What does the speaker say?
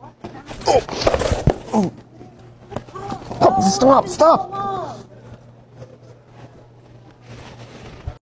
Oh. oh. Oh. Stop, stop!